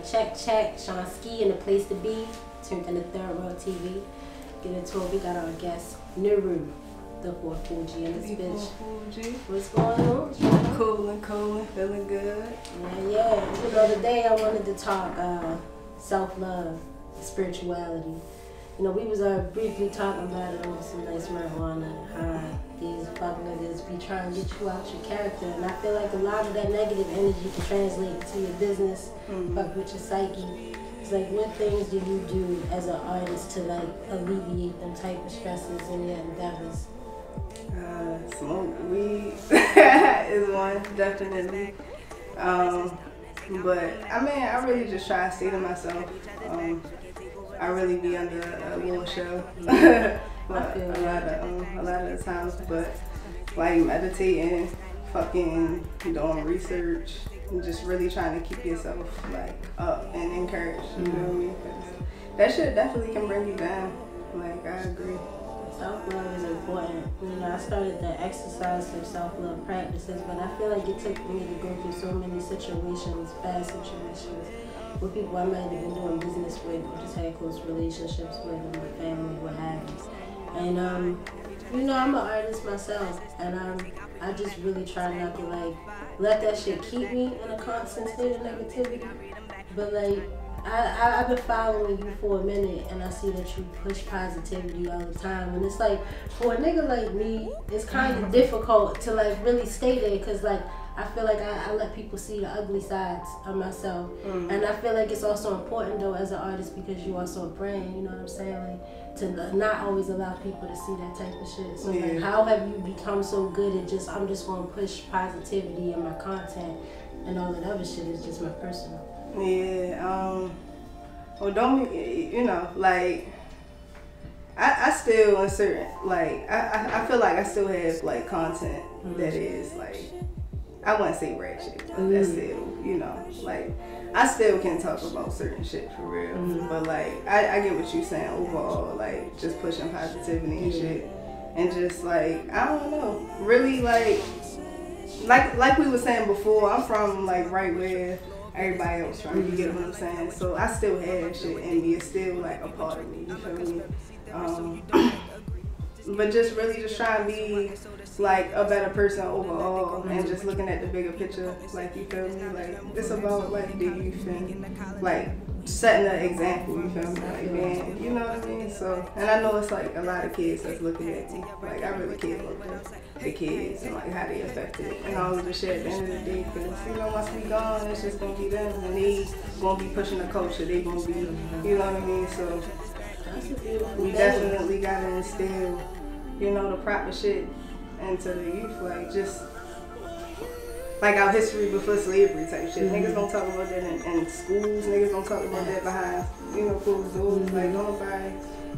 check, check. Shon Ski and the place to be. Turned into Third World TV. Get into it. We got our guest, Neru, the four Fugee in this bitch. Fugee. What's going on? Cooling, cooling, feeling good. Yeah, yeah. You know, today I wanted to talk uh, self love, spirituality. You know, we was uh, briefly talking about it over some nice marijuana, how these fuck niggas be trying to get you out your character. And I feel like a lot of that negative energy can translate to your business, Mhm. fuck with your psyche. It's like, what things do you do as an artist to like alleviate them type of stresses in your endeavors? Uh, smoke weed is one, definitely. Um, but I mean, I really just try to stay to myself. Um, I really be under a little shell, but feel a lot of um, a lot of the times. But like meditating, fucking doing research, and just really trying to keep yourself like up and encouraged. You know what I mean? 'Cause that shit definitely can bring you down. Like I agree. Self love is important. You know, I started the exercise of self love practices, but I feel like it took me to go through so many situations, bad situations, with people I might have been doing business with or just close relationships with, my family, what have you. And um, you know, I'm an artist myself, and um, I just really try not to like let that shit keep me in a constant state of negativity. But like, I, I I've been following you for a minute, and I see that you push positivity all the time. And it's like for a nigga like me, it's kind of difficult to like really stay there, cause like I feel like I, I let people see the ugly sides of myself, Mm. and I feel like it's also important though as an artist because you also a brand. You know what I'm saying? Like to not always allow people to see that type of shit. So like, how have you become so good at just I'm just gonna push positivity in my content, and all that other shit is just my personal. Yeah, um, well, don't you know, like, I, I still, in certain, like, I, I, I feel like I still have, like, content that is, like, I wouldn't say rap shit, but that's Mm. still, you know, like, I still can talk about certain shit for real. Mhm. But, like, I, I get what you're saying overall, like, just pushing positivity and Yeah. shit. And just, like, I don't know, really, like, like like we were saying before, I'm from like right where everybody else from. You get what I'm saying? So I still have shit in me. It's still like a part of me. You feel me? Um, but just really just trying to be like a better person overall and just looking at the bigger picture. Like you feel me? Like it's about like the youth and like setting an example. You feel me? Like man, you know what I mean? So and I know it's like a lot of kids that's looking at me. Like I really care about the, the kids and like how they affected and all of the shit at the end of the day. Cause you know once we gone, it's just gonna be them and they gonna be pushing the culture. They gonna be, you know what I mean? So we definitely gotta instill, you know, the proper shit into the youth. Like just like our history before slavery type shit. Mm-hmm. Niggas don't talk about that in, in schools. Niggas don't talk about that behind, you know, closed doors. Like mm-hmm. don't nobody,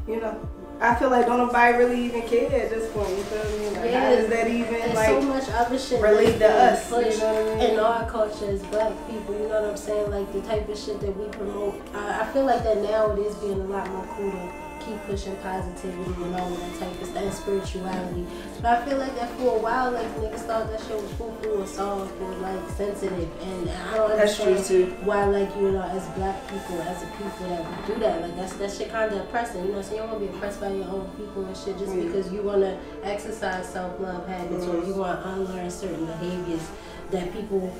you know. I feel like don't nobody really even care at this point. You feel me? Like how does that even like? so much other shit relate to us, you know what I mean? in our culture as black people. You know what I'm saying? Like the type of shit that we promote. I, I feel like that now it is being a lot more cool keep pushing positivity and all that type of stuff and spirituality. But I feel like that for a while, like niggas thought that shit was foo foo or soft or like sensitive, and I don't understand why, like you know, as black people, as a people that we do that. Like that's that shit kind of oppressing. You know, so you don't want to be oppressed by your own people and shit just Yeah. because you want to exercise self love habits or Mhm. you want to unlearn certain behaviors that people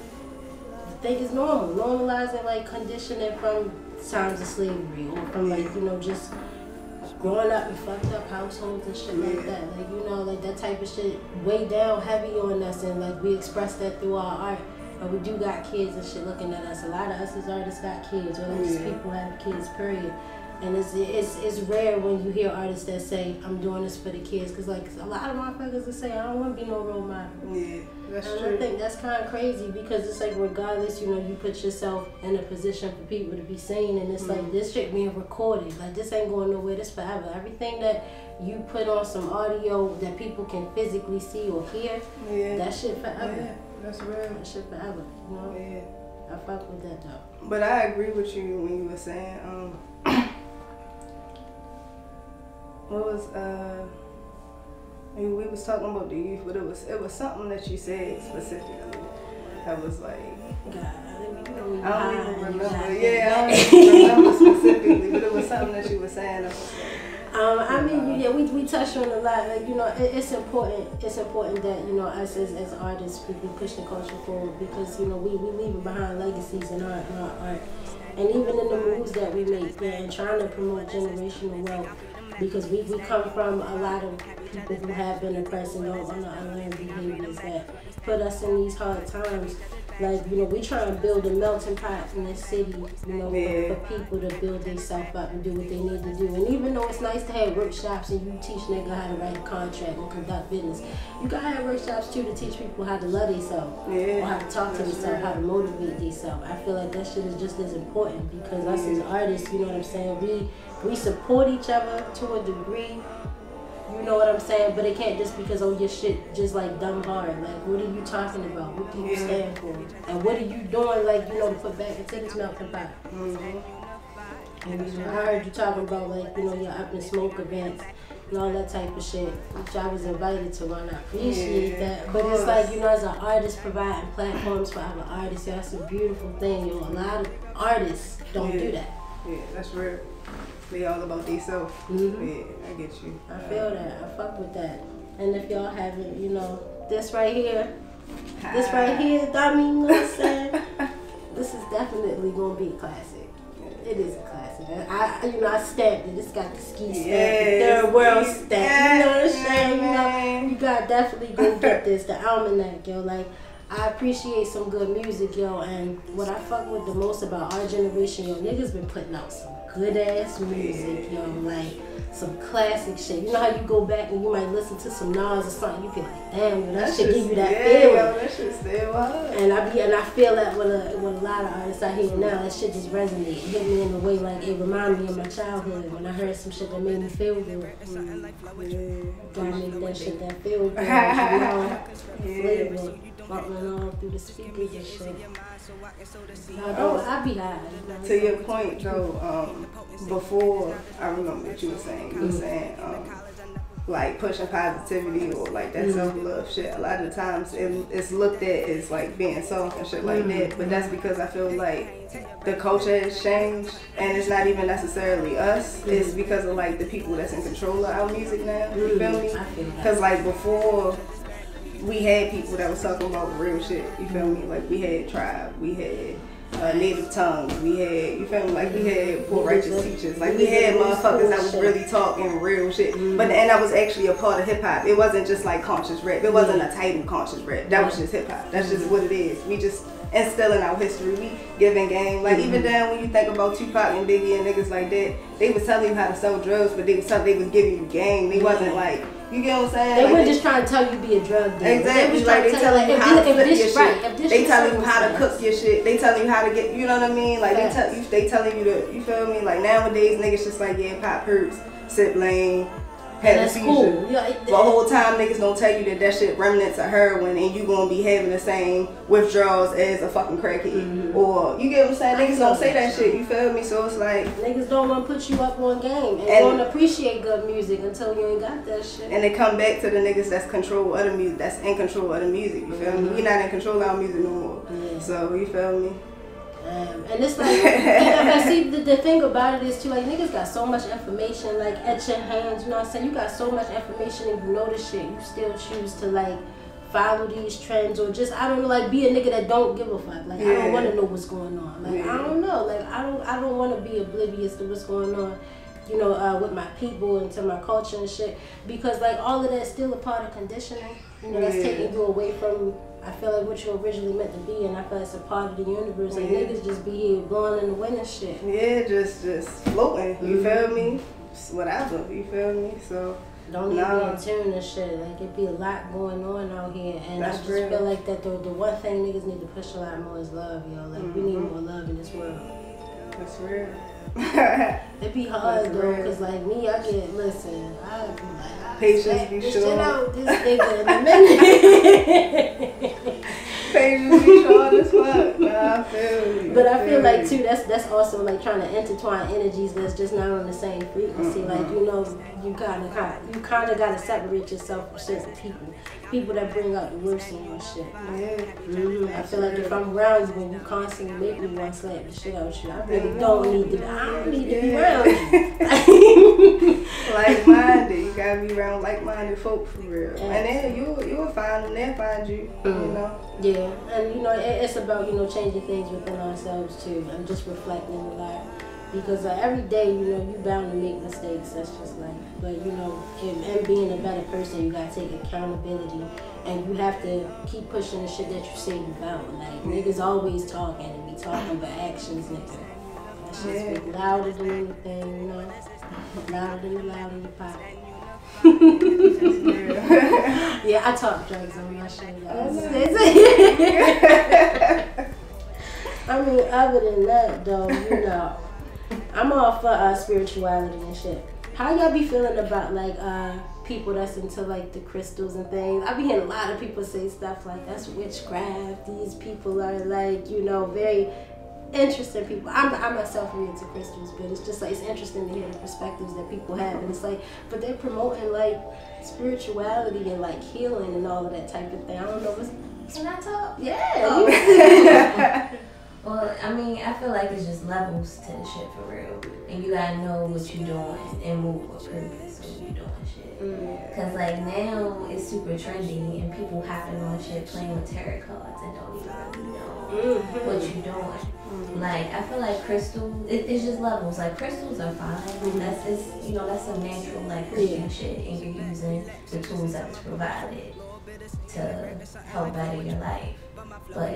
think is normal. Normalizing like conditioning from times of slavery or from like you know just growing up in fucked up households and shit like that. Like you know like that type of shit weigh down heavy on us and like we express that through our art. But we do got kids and shit looking at us. A lot of us as artists got kids, or just Yeah. people have kids. Period. And it's, it's it's rare when you hear artists that say I'm doing this for the kids, cause like a lot of motherfuckers will say I don't want to be no role model. Yeah, that's And I think that's kind of crazy because it's like regardless, you know, you put yourself in a position for people to be seen, and it's Mm-hmm. like this shit being recorded. Like this ain't going nowhere. This forever. Everything that you put on some audio that people can physically see or hear, Yeah, that shit forever. yeah, that's real. That shit forever. You know, Yeah. I fuck with that though. But I agree with you when you were saying, um, what was uh, I mean, we was talking about the youth, but it was it was something that you said specifically that was like, God, I didn't mean remember. I don't even remember. Yeah, I don't even remember specifically, but it was something that she was saying. I was like, Um, I mean, yeah, we, we touched on a lot. Like, you know, it, it's important. It's important that you know us as, as artists we, we push the culture forward because you know we we leaving behind legacies in our in our art, and even in the moves that we make, yeah, and trying to promote generational wealth because we, we come from a lot of people who have been oppressed and don't want to unlearn behaviors that put us in these hard times. Like, you know, we try and build a melting pot in this city, you know, Yeah. for, people to build themselves up and do what they need to do. And even though it's nice to have workshops and you teach nigga how to write a contract and conduct business, you gotta have workshops too to teach people how to love themselves Yeah, or how to talk to themselves, right. how to motivate themselves. I feel like that shit is just as important because us as artists, you know what I'm saying, we we support each other to a degree. You know what I'm saying? But it can't just because oh your shit just like dumb hard. Like what are you talking about? What do you Yeah. stand for? And what are you doing like, you know, to put back into this melting pot? Mhm. And you know, I heard you talking about like, you know, your up in smoke events and all that type of shit, which I was invited to run. I appreciate Yeah, that. But it's like, you know, as an artist providing platforms for other artists, yeah, that's a beautiful thing. You know, a lot of artists don't Yeah. do that. Yeah, that's real. They all about themselves. Mhm. Yeah, I get you. I feel that. I fuck with that. And if y'all haven't, you know, this right here, this right here, I mean, you know what I'm saying? this is definitely gonna be a classic. It is a classic. I, you know, I stamped it. It's got the ski stamp, the third world stamp. you know what I'm saying? You know, you gotta definitely go get this, the almanac, yo. Like, I appreciate some good music, yo. And what I fuck with the most about our generation, yo, niggas been putting out some good ass music, yo. Like, some classic shit. You know how you go back and you might listen to some Nas or something, you feel like, damn, yo, that, shit give you that yeah, feeling. Yo, that shit still hard. And I be and I feel that with a with a lot of artists out here now, that shit just resonate. It hit me in a way like it reminded me of my childhood when I heard some shit that made me feel good. Mm. Gotta make that shit that feel good, you know. Flavor bubbling all through the speakers and shit. I don't I be high. know. To your point though, um, before I remember what you were saying. You were saying um, like pushing positivity or like that Mhm. self love shit. A lot of times it, it's looked at as like being soft and shit like that. But that's because I feel like the culture has changed and it's not even necessarily us. It's because of like the people that's in control of our music now. You feel me? I feel that. Because like before, we had people that was talking about real shit. You feel me? Like we had tribe, we had uh, native tongues, we had you feel me? Like we had poor righteous teachers. Like we had motherfuckers that was really talking real shit. But and that was actually a part of hip hop. It wasn't just like conscious rap. It wasn't a title conscious rap. That was just hip hop. That's just what it is. We just instilling our history. We giving game. Like even then when you think about Tupac and Biggie and niggas like that, they was telling you how to sell drugs, but they was telling they was giving you game. They wasn't like you get what I'm saying? They Like, weren't just trying to tell you to be a drug dealer. Exactly. was like they telling you how to this- if flip this your shit. They telling you how to cook your shit. They telling you how to get. You know what I mean? Like they tell you. They telling you to. You feel me? Like nowadays niggas just like yeah, pop herbs, sip lean, And have a that's seizure. cool. Yeah, it- the whole time niggas gonna tell you that that shit remnants of heroin and you gonna be having the same withdrawals as a fucking crackhead. Mm-hmm. Or you get what I'm saying? Niggas gonna say that shit. You feel me? So it's like Niggas don't want to put you up on game and, And- don't appreciate good music until you ain't got that shit. And they come back to the niggas that's control of the music, that's in control of the music. You feel me? Mm-hmm. We not in control of our music no more. Yeah. So you feel me? Um, and it's like, see the, the thing about it is too, like niggas got so much information like at your hands. You know what I'm saying? You got so much information and you know this shit. You still choose to like follow these trends or just I don't know, like be a nigga that don't give a fuck. Like I don't want to know what's going on. Like Yeah. I don't know. Like I don't I don't want to be oblivious to what's going on. You know, uh, with my people and to my culture and shit, because like all of that's still a part of conditioning. You know, that's taking you away from I feel like what you originally meant to be, and I feel like it's a part of the universe. Like Yeah. niggas just be here blowing in the wind and shit. Yeah, just just floating. You Mhm. feel me? Just whatever. You feel me? So Don't even Nah. be in tune and shit. Like it be a lot going on out here, and That's I just real. feel like that the the one thing niggas need to push a lot more is love, yo. Like we need Mhm. more love in this world. that's real. It be hard though, cause like me, I get listen. I be like, I Patience be this short. shit out this nigga in a minute. Short as fuck. Nah, I feel you. But I feel like too that's that's also like trying to intertwine energies that's just not on the same frequency. Mhm. Like you know, you kind of you kind of gotta separate yourself from certain people, people that bring out the worst in your shit. Yeah. hmm I feel like if I'm around you and you constantly make me want to slap the shit out you, I really don't need to. I don't need to be around you. like minded. You gotta be around like minded folk for real. Yeah. And then you you'll find them, they'll find you. You Mhm. know. Yeah, and you know, it, it's about you know changing things within ourselves too, and just reflecting a lot. Because uh, every day, you know, you're bound to make mistakes. That's just life. But you know, and, and being a better person, you gotta take accountability, and you have to keep pushing the shit that you say you about. Like niggas always talking and be talking, but actions, nigga. That shit speak louder than anything, you know, louder than the loud in the pot. Yeah, I talk drugs on my show, guys. I mean, other than that, though, you know, I'm all for uh, spirituality and shit. How y'all be feeling about like uh people that's into like the crystals and things? I be hearing a lot of people say stuff like that's witchcraft. These people are like, you know, very interesting people. I'm I myself really into crystals, but it's just like it's interesting to hear the perspectives that people have, and it's like, but they're promoting like spirituality and like healing and all of that type of thing. I don't know. What's, Can I talk? yeah, Oh. Well, I mean, I feel like it's just levels to the shit for real. And you gotta know what you're doing and move with purpose when you're doing shit. Mm. Cause like now it's super trendy and people hopping on shit playing with tarot cards and don't even really know Mhm. what you're doing. Like I feel like crystals, it, it's just levels. Like crystals are fine. That's just you know that's some natural like Christian Yeah. shit, and you're using the tools that was provided to help better your life. But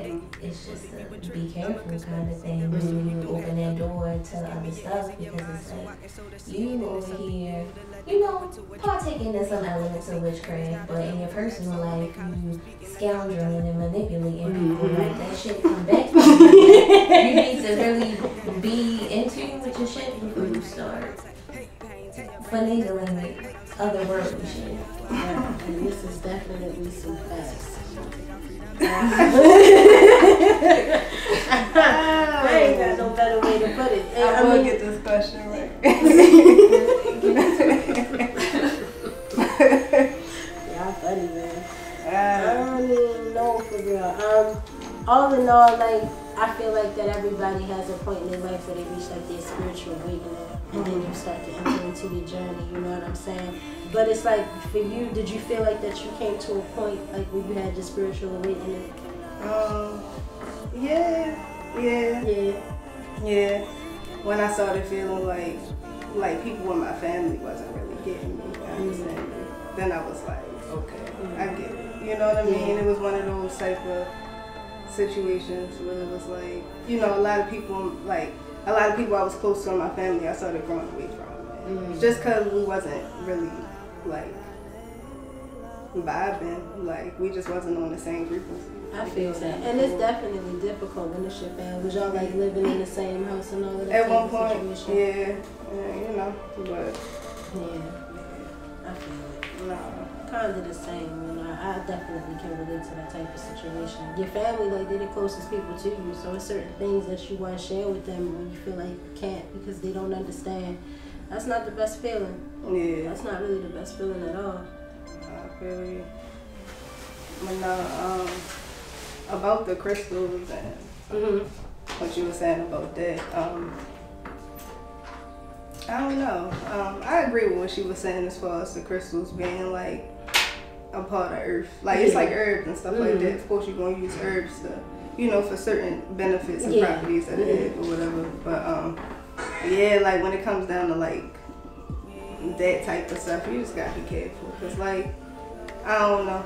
it's just a be careful kind of thing when you open that door to other stuff because it's like you over here, you know, partaking in some elements of witchcraft, but in your personal life you scoundreling and manipulating people. Mm-hmm. Like that shit come back. to you. you need to really be in tune with your shit before you start finagling with otherworldly shit. Yeah, and this is definitely some facts. I ain't got no better way to put it. I I will mean, get this question right. y'all funny, man. I Uh, don't even know for real. Um, all in all, like I feel like that everybody has a point in their life where they reach like their spiritual awakening, and then you start to enter into your journey. You know what I'm saying? But it's like for you, did you feel like that you came to a point like where you had your spiritual awakening? um, yeah, yeah, Yeah. yeah. When I started feeling like like people in my family wasn't really getting me, me. Then I was like, okay, I get it. You know what I mean? Yeah. It was one of those type of situations where it was like, you know, a lot of people like a lot of people I was close to in my family, I started growing away from. Mm. Just because we wasn't really like vibing, like we just wasn't on the same frequency. I feel that, and it's definitely difficult when it's your family. Was y'all like living in the same house and all of that? At one point, situation? yeah, yeah, you know, but Yeah, I feel it. no. Kind of the same. You know, I definitely can relate to that type of situation. Your family, like, they're the closest people to you, so it's certain things that you want to share with them when you feel like you can't because they don't understand. That's not the best feeling. Yeah, That's not really the best feeling at all. I feel you. But no, um, about the crystals and Mm-hmm. what you were saying about that, um, I don't know. Um, I agree with what she was saying as far as the crystals being like a part of earth. Like it's like herbs and stuff like Mhm. that. Of course, you're gonna use herbs to, you know, for certain benefits and Yeah. properties that it have or whatever. But um, yeah, like when it comes down to like that type of stuff, you just gotta be careful. Cause like I don't know.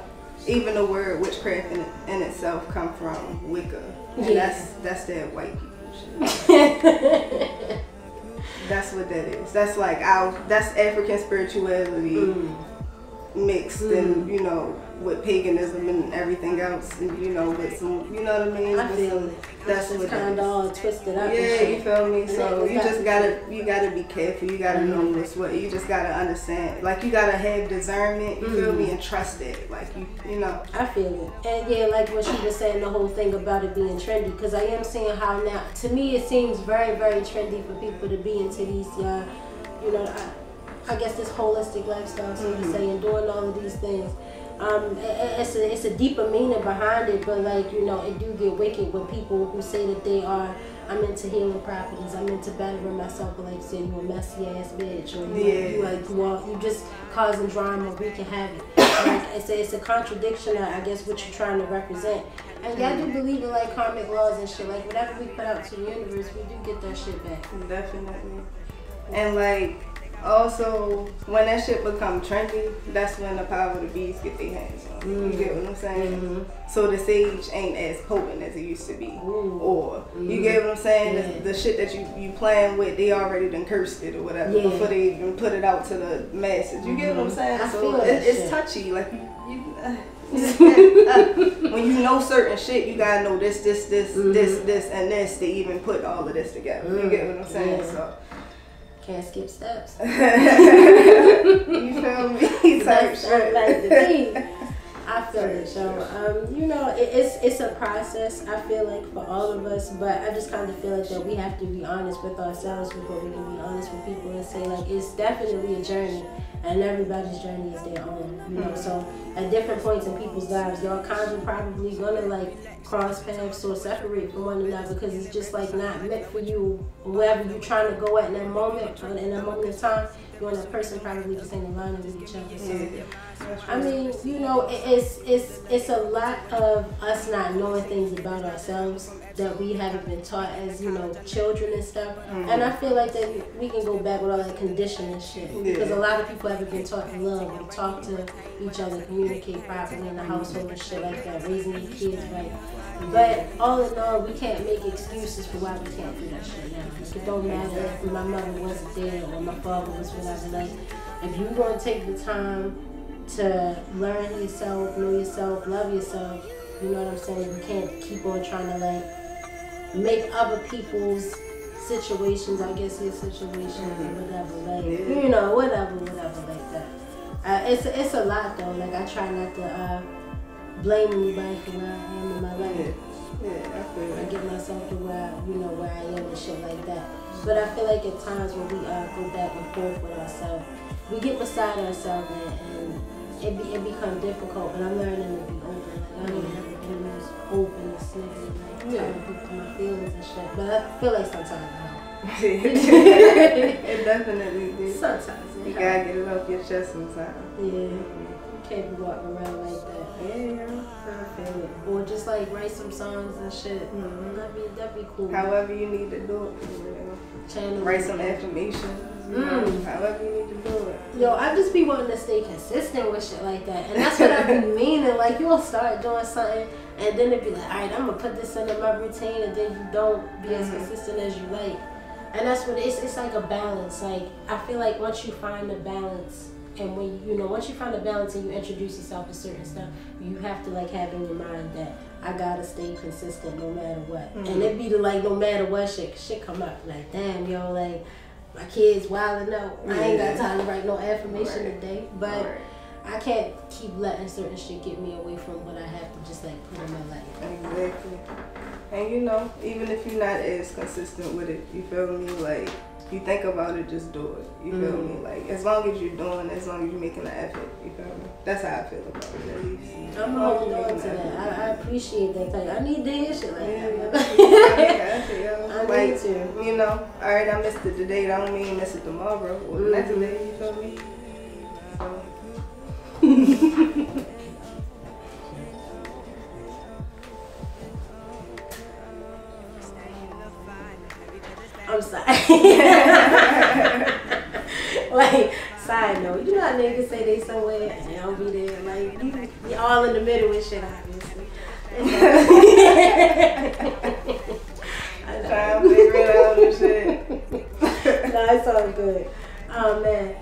Even the word witchcraft in, in itself come from Wicca, and Yeah. that's that's that white people shit. That's what that is. That's like our that's African spirituality Mm. Mixed and you know with paganism and everything else, and you know with some, you know what I mean. I feel it. That's it's what kind of all twisted up. Yeah, you feel me? So you just gotta you gotta be careful. You gotta know Mm-hmm. what's what. You just gotta understand. Like you gotta have discernment. You feel Mm-hmm. me? And trust it. Like you you know. I feel it. And yeah, like what she was saying, the whole thing about it being trendy. Because I am seeing how now, to me, it seems very, very trendy for people to be into these, uh, you know, I, I guess this holistic lifestyle, so to say, and doing all of these things. Um, it's a it's a deeper meaning behind it, but like you know, it do get wicked when people who say that they are. I'm into healing properties. I'm into bettering myself, but like say you're a messy ass bitch, or you, Yeah. you like you are you just causing drama, wreaking havoc. like it's a, it's a contradiction, I I guess, what you're trying to represent. And yeah, I do believe in like karmic laws and shit. Like whatever we put out to the universe, we do get that shit back. Definitely. And like also when that shit become trendy, that's when the power of the bees get their hands on. it. You mm. get what I'm saying? Mm-hmm. So the sage ain't as potent as it used to be. Ooh. Or you mm. get what I'm saying? Yeah. The, the shit that you you playing with, they already done cursed it or whatever Yeah. before they even put it out to the masses. You get what I'm mm-hmm. saying? I so feel it, it's shit. touchy. Like you, you uh, when you know certain shit, you gotta know this, this, this, this, mm-hmm. this, and this to even put all of this together. You get what I'm saying? Yeah. So Can't skip steps. you feel me? Type That's shit. like the thing. I feel it, yo. Um, you know, it, it's it's a process. I feel like for all of us, but I just kind of feel like that we have to be honest with ourselves before we can be honest with people and say like it's definitely a journey, and everybody's journey is their own. You know, so at different points in people's lives, y'all kind of probably gonna like cross paths or separate from one another because it's just like not meant for you. Wherever you're trying to go at in that moment, in that moment of time, you and that person probably just ain't aligning with each other. So. Yeah. I mean, you know, it's it's it's a lot of us not knowing things about ourselves that we haven't been taught as you know children and stuff. Mm. And I feel like that we can go back with all that conditioning shit because a lot of people haven't been taught to love or talk to each other, communicate properly in the household and shit like that, raising your kids right. But all in all, we can't make excuses for why we can't do that shit now. It don't matter if my mother wasn't there or my father was whatever. Like, if you gonna take the time to learn yourself, know yourself, love yourself. You know what I'm saying? You can't keep on trying to like make other people's situations, I guess your situation or whatever, like Yeah. you know, whatever, whatever, like that. Uh, it's it's a lot though. Like I try not to uh, blame anybody for where I am in my Yeah, life. yeah, I feel I get myself to where you know where I am and shit like that. But I feel like at times when we uh, go back and forth with ourselves, we get beside ourselves and, and it be, it become difficult. But I'm learning to be open. Like, I don't even have to be this open and snippy, like Yeah. people my feelings and shit. But I feel like sometimes it helps. it definitely did. Sometimes You gotta get it off your chest sometimes. Yeah, you can't be walking around like that. Yeah, I. Or just like write some songs and shit. Mhm. That'd be that'd be cool. however you need to do it. Channel Write some affirmations. Mm. however you need to do it. Yo, I just be wanting to stay consistent with shit like that. And that's what I be meaning. Like, you'll start doing something, and then it be like, all right, I'm to put this into my routine, and then you don't be as Mhm. consistent as you like. And that's what it is. It's like a balance. Like, I feel like once you find the balance, and when you, know, once you find the balance and you introduce yourself to certain stuff, you have to, like, have in your mind that I gotta stay consistent no matter what. And Mhm. it be the, like, no matter what shit, shit come up. Like, damn, yo, like, my kids wilding out. I ain't got time to write no affirmation Right. today. But Right. I can't keep letting certain shit get me away from what I have to just like put in my life. Exactly. And you know, even if you're not as consistent with it, you feel me? Like, you think about it, just do it. You feel Mhm. me? Like, as long as you're doing, as long as you're making an effort, you feel me? That's how I feel about it, at least. I'm As long as holding on to that. I, I appreciate that. Like, I need hear shit like Yeah, that. yeah, I I like, need to. you know, all right, I missed it today. That don't mean miss it tomorrow or the next day. You feel me? So, like, side note, you know how niggas say they somewhere and they don't be there. Like, you, you all in the middle with shit, obviously. I know. trying to figure it out and shit. no, it's all good. Oh man.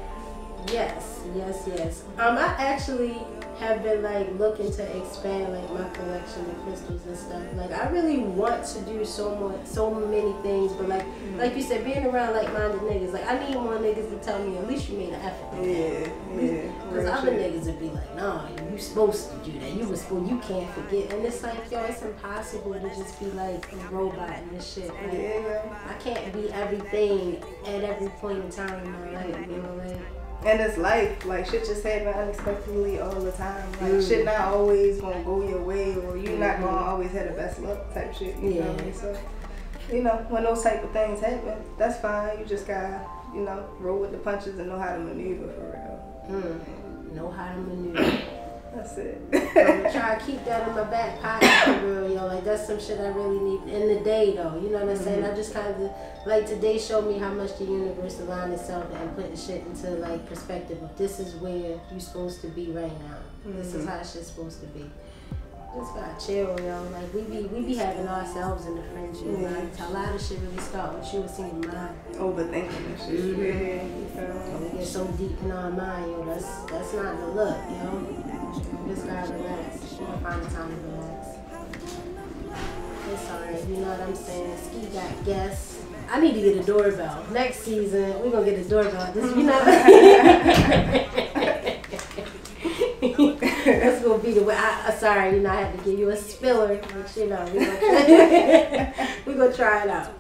Yes, yes, yes. Um, I actually have been like looking to expand like my collection of crystals and stuff. Like I really want to do so much, so many things, but like, mm-hmm. like you said, being around like-minded niggas, like I need more niggas to tell me at least you made an effort. Yeah, yeah. Because other niggas would be like, nah, you supposed to do that. You was supposed, you can't forget. And it's like, yo, it's impossible to just be like a robot and this shit. Like, yeah. I can't be everything at every point in time in my life. You know, like. And it's life. Like shit just happen unexpectedly all the time. Like mm. shit not always gonna go your way or you mm-hmm. not gonna always have the best luck type shit. You yeah. know what I mean? So you know, when those type of things happen, that's fine. You just gotta, you know, roll with the punches and know how to maneuver for real. Mm. Know how to maneuver. That's it. I'm try to keep that in my back pocket for real, yo. Like that's some shit I really need in the day though. You know what I'm mm-hmm. saying? I just kind of like today showed me how much the universe aligned itself and putting shit into like perspective. Of this is where you're supposed to be right now. Mm-hmm. This is mm-hmm. how shit's supposed to be. Just gotta chill, yo. Like we be we be having ourselves in the friendship. Yeah. Like, a lot of shit really start with you was seeing mind. Overthinking and shit. Mm-hmm. Yeah, we get so deep in our mind, yo. That's that's not the look, yo. Just gotta relax. Find the time to relax. It's alright, you know what I'm saying? Ski got guests. I need to get a doorbell. Next season, we're gonna get a doorbell. This, you know. That's gonna be the way. I, uh, sorry, you know, I had to give you a spiller, but you know, we're gonna, we gonna try it out.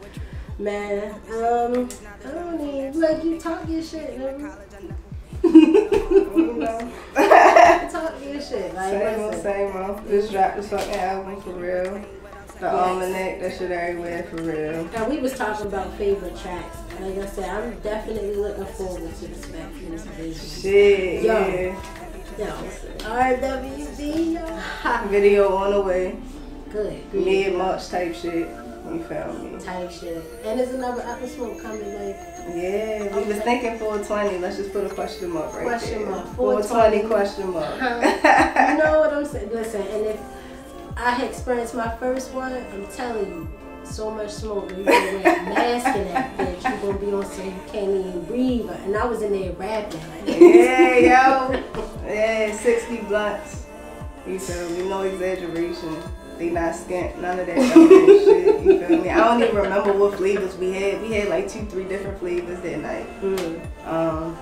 Man, um, I don't need like you talk your shit. You know? Talk your shit. Like, same old, same old. Just dropped this fucking album for real. The yes. almanac, that shit everywhere for real. Now we was talking about favorite tracks. Like I said, I'm definitely looking forward to the Spectrum's vision. Shit, yo, yeah. Yo, RWB, yo. Video on the way. Good. Mid March type shit. You found me. Type shit. And there's another episode coming like yeah, we okay. was thinking 420. Let's just put a question mark right question there. Mark. 420 question mark. you know what I'm saying? Listen, and if I experienced my first one, I'm telling you, so much smoke. You gonna wear a mask in that bitch. You gonna be on some you can't even breathe. And I was in there rapping. yeah, yo. Yeah, 60 blunts. You feel me? No exaggeration. They not skint, none of that shit. You feel me? I don't even remember what flavors we had. We had like two, three different flavors that night. Mm. Um,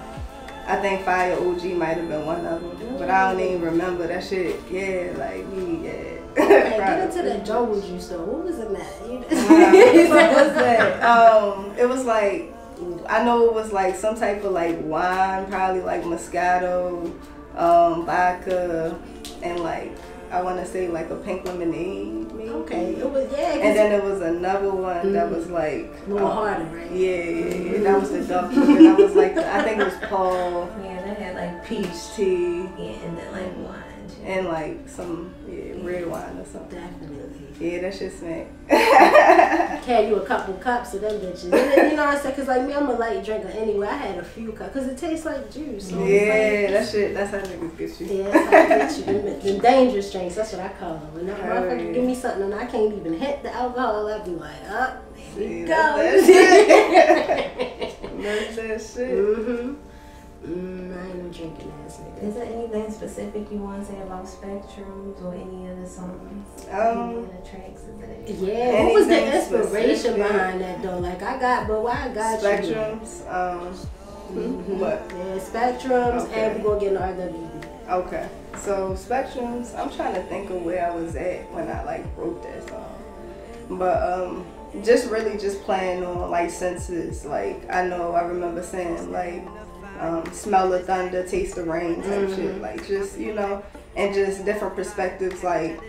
I think Fire OG might have been one of them, but I don't even remember that shit. Yeah, like we, yeah. Okay, get into that jungle juice though. What was in that? uh, what was that? Um, it was like I know it was like some type of like wine, probably like Moscato, um, vodka, and like I want to say like a pink lemonade. Maybe. Okay, it was yeah. And then there was another one mm, that was like a little um, harder, right? Yeah, yeah, yeah. That was the dark one. that was like I think it was Paul. Yeah, that had like peach tea. Yeah, and then like wine. And like some yeah, red wine or something. Definitely. Yeah, that shit smack. Carry you a couple cups of them bitches. Then, you know what I said? Cause like me, I'm a light drinker anyway. I had a few cups cause it tastes like juice. So yeah, like, that shit. That's how niggas get you. Yeah, that's how I get you. Them, them dangerous drinks. That's what I call them. When that motherfucker yeah. give me something and I can't even hit the alcohol, I'd be like, up. Oh, there you go. That's that shit. that's that shit. Mm-hmm. Drinking ass nigga. Is there anything specific you want to say about Spectrums or any of the songs? Um, any of the tracks? Yeah, what was the inspiration specific? behind that though? Like I got, but why I got Spectrums, you? Um, mm-hmm. what? Yeah, Spectrums, okay. and we're gonna get an RWB. Okay, so Spectrums. I'm trying to think of where I was at when I like wrote that song, but um just really just playing on like senses. Like I know I remember saying like um, smell the thunder, taste the rain type mm-hmm. shit. Like just you know, and just different perspectives. Like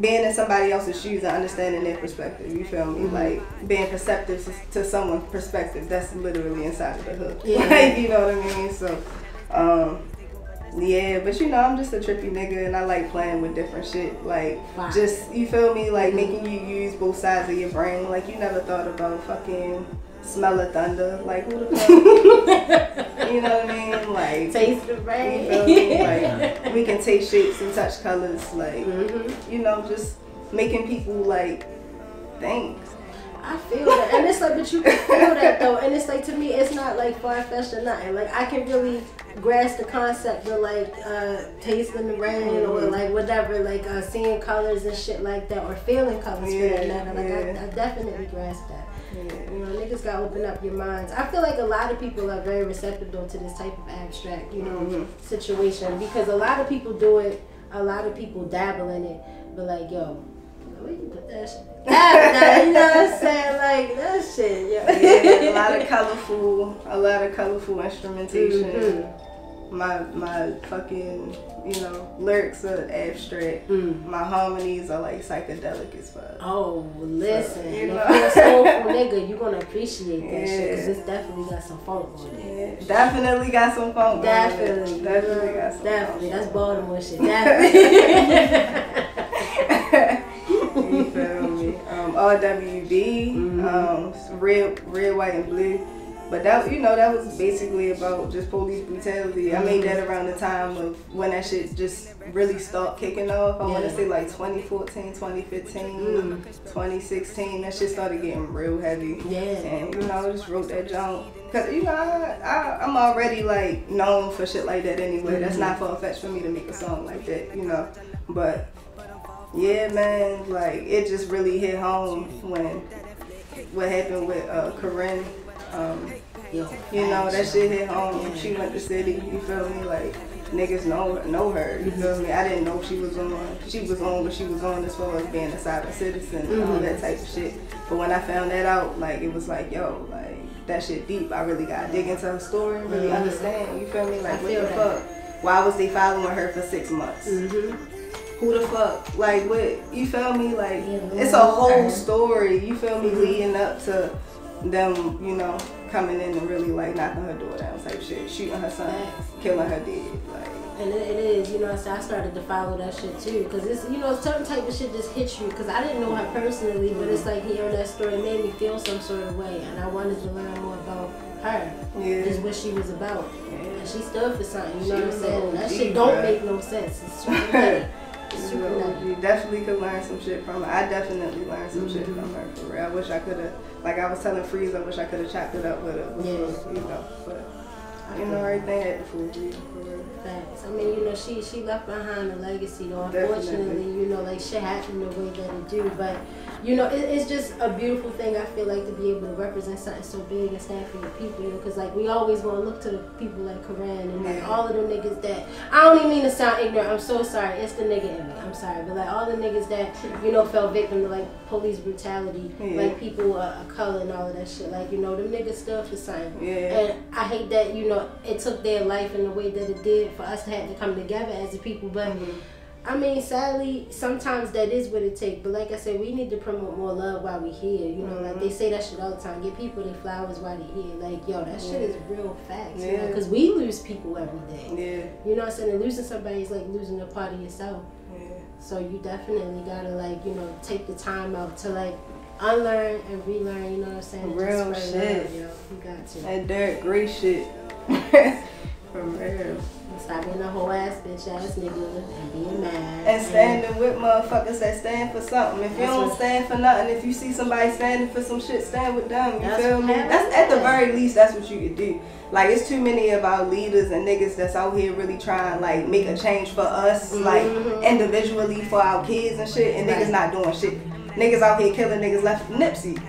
being in somebody else's shoes and understanding their perspective. You feel me? Mm-hmm. Like being perceptive to someone's perspective. That's literally inside of the hook. Yeah. like, you know what I mean? So. Um, yeah, but you know, I'm just a trippy nigga and I like playing with different shit. Like, wow. just, you feel me? Like, mm-hmm. making you use both sides of your brain. Like, you never thought about fucking smell of thunder. Like who the fuck? you know what I mean? Like taste the rain. Like we can taste shapes and touch colors. Like mm-hmm. you know, just making people like think. I feel that, and it's like, but you can feel feel that though, and it's like to me, it's not like far fetched or nothing. Like I can really grasp the concept of like uh, tasting the rain mm-hmm. or like whatever, like uh, seeing colors and shit like that, or feeling colors yeah, for that matter. Like yeah. I, I, definitely grasp that. Yeah. You know, niggas gotta open up your minds. I feel like a lot of people are very receptive to this type of abstract, you know, mm-hmm. situation because a lot of people do it. A lot of people dabble in it, but like, yo, where you put that shit? that, you know what I'm saying? Like that shit, yeah. yeah a lot of colorful, a lot of colorful instrumentation. Mm-hmm my my fucking you know lyrics are abstract. Mm. My harmonies are like psychedelic as fuck. Oh, listen, so, you know, if you're a soulful nigga, you gonna appreciate that yeah. shit because it's definitely got some funk on it. Yeah, definitely got some funk. Definitely, definitely got some. Definitely, that's Baltimore shit. Definitely. you feel me? Um, RWB, mm-hmm. um, red, red, white, and blue. But that you know that was basically about just police brutality. I made that around the time of when that shit just really started kicking off. I yeah. want to say like 2014, 2015, mm. 2016. That shit started getting real heavy. Yeah. And you know I just wrote that jump Cause you know I, I am already like known for shit like that anyway. Mm-hmm. That's not far fetched for me to make a song like that, you know. But yeah, man, like it just really hit home when what happened with uh, Korryn. Um, you know, that shit hit home. She went to city. You feel me? Like niggas know know her. You feel me? I didn't know she was on. She was on what she was on as far as being a cyber citizen and mm-hmm. all that type of shit. But when I found that out, like it was like, yo, like that shit deep. I really got to dig into her story and really mm-hmm. understand. You feel me? Like I what the that. fuck? Why was they following her for six months? Mm-hmm who the fuck like what you feel me like it's a whole story you feel me mm-hmm. leading up to them you know coming in and really like knocking her door down type shit, shooting her son, killing her dead. Like, and it, it is, you know, so I started to follow that shit too. Cause it's, you know, certain type of shit just hits you. Cause I didn't know her personally, mm-hmm. but it's like hearing that story made me feel some sort of way. And I wanted to learn more about her. Yeah. Just what she was about. Yeah. And she stood for something, you know what I'm saying? That shit don't make no sense. You, know, you definitely could learn some shit from her. I definitely learned some mm-hmm. shit from her. For real. I wish I could have, like I was telling Freeze, I wish I could have chopped it up with her. Before, yeah. You know, but you know, everything had the full Facts. I mean, you know, she she left behind a legacy. Though, unfortunately, Definitely. you know, like shit happened the way that it do. But you know, it, it's just a beautiful thing. I feel like to be able to represent something so big and stand for your people. You know, because like we always want to look to the people like Korryn and like all of the niggas that I don't even mean to sound ignorant. I'm so sorry. It's the nigga in me. I'm sorry, but like all the niggas that you know fell victim to like police brutality, yeah. like people uh, of color and all of that shit. Like you know, them niggas still for something. Yeah. And I hate that you know it took their life in the way that it did for us to have to come together as a people. But mm-hmm. I mean, sadly, sometimes that is what it takes. But like I said, we need to promote more love while we here. You know, mm-hmm. like they mm-hmm. say that shit all the time. Get people their flowers while they here. Like, yo, that yeah. shit is real facts. Yeah. You know, because we lose people every day. Yeah. You know what I'm saying? And losing somebody is like losing a part of yourself. Yeah. So you definitely gotta like, you know, take the time out to like unlearn and relearn. You know what I'm saying? Real shit. Love, yo. You got to. That Derek Gray shit. For real. Stop being a whole ass bitch ass nigga and being mad. And standing with motherfuckers that stand for something. If you don't stand for nothing, if you see somebody standing for some shit, stand with them. You feel me? That's at the very least that's what you could do. Like it's too many of our leaders and niggas that's out here really trying like make a change for us, mm-hmm. like individually for our kids and shit, and right. niggas not doing shit. Niggas out here killing niggas left Nipsey.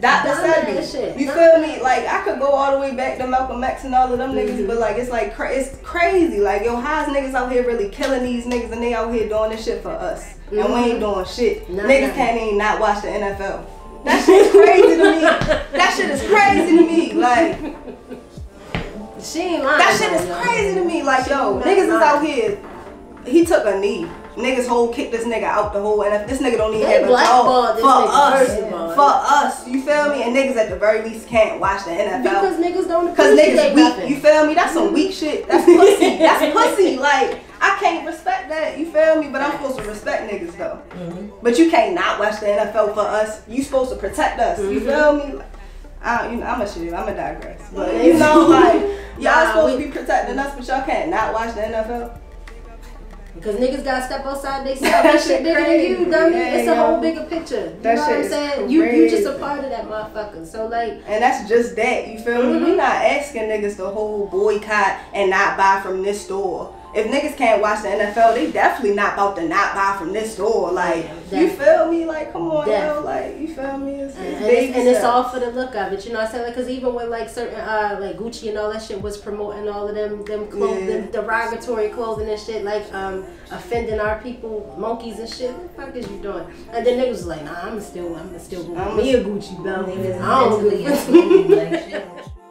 Dr. Sebi. You feel me? Like I could go all the way back to Malcolm X and all of them mm-hmm. niggas, but like it's like cra- it's crazy. Like yo, how's niggas out here really killing these niggas and they out here doing this shit for us, mm-hmm. and we ain't doing shit. Nah, niggas nah. can't even not watch the NFL. That shit is crazy to me. That shit is crazy to me. Like she ain't lying. That shit is crazy to me. Like yo, niggas is out here. He took a knee niggas whole kick this nigga out the whole NFL. This nigga don't even they have a job for us. For us, you feel me? And niggas at the very least can't watch the NFL because niggas don't. Because niggas weak. Nothing. You feel me? That's some weak shit. That's pussy. That's pussy. Like I can't respect that. You feel me? But I'm supposed to respect niggas though. Mm-hmm. But you can't not watch the NFL for us. You supposed to protect us. Mm-hmm. You feel me? I, you know, I'm a shit. I'm a digress. But you know, like y'all nah, supposed we, to be protecting us, but y'all can't not watch the NFL. Because niggas gotta step outside they self that shit bigger than you, dummy. Yeah, it's a yo. whole bigger picture. You That know what I'm saying? You you just a part of that motherfucker. So like And that's just that, you feel me? Mhm. We not asking niggas to whole boycott and not buy from this store. If niggas can't watch the NFL, they definitely not about to not buy from this store. Like, Yeah, you feel me? Like, come on, yo. Like, you feel me? It's, and, it's and it's, and it's all for the look of it, you know what I'm saying? Like, cause even when like certain uh like Gucci and all that shit was promoting all of them them clothes, Yeah. them derogatory clothing and shit, like um offending our people, monkeys and shit. What the fuck is you doing? And then niggas was like, nah, I'm still I'm still I'ma- me a Gucci belt. I don't give a